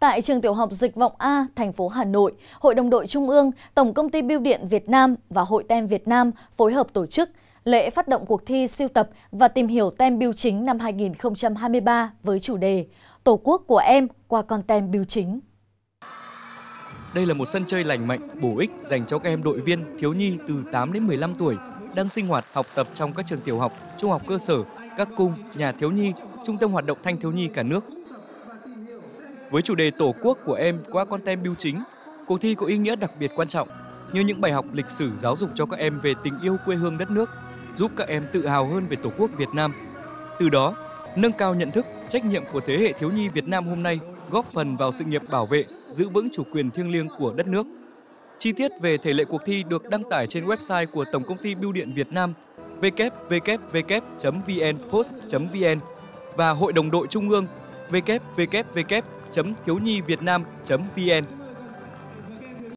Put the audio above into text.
Tại trường tiểu học Dịch vọng A, thành phố Hà Nội, Hội đồng đội Trung ương, Tổng công ty Biêu điện Việt Nam và Hội Tem Việt Nam phối hợp tổ chức lễ phát động cuộc thi siêu tập và tìm hiểu tem biêu chính năm 2023 với chủ đề Tổ quốc của em qua con tem biêu chính. Đây là một sân chơi lành mạnh, bổ ích dành cho các em đội viên, thiếu nhi từ 8 đến 15 tuổi đang sinh hoạt học tập trong các trường tiểu học, trung học cơ sở, các cung, nhà thiếu nhi, trung tâm hoạt động thanh thiếu nhi cả nước. Với chủ đề Tổ quốc của em qua con tem biêu chính, cuộc thi có ý nghĩa đặc biệt quan trọng như những bài học lịch sử giáo dục cho các em về tình yêu quê hương đất nước, giúp các em tự hào hơn về Tổ quốc Việt Nam. Từ đó, nâng cao nhận thức, trách nhiệm của thế hệ thiếu nhi Việt Nam hôm nay góp phần vào sự nghiệp bảo vệ, giữ vững chủ quyền thiêng liêng của đất nước. Chi tiết về thể lệ cuộc thi được đăng tải trên website của Tổng công ty Bưu điện Việt Nam www.vnpost.vn và Hội đồng đội Trung ương www.thiếu nhi việt nam.vn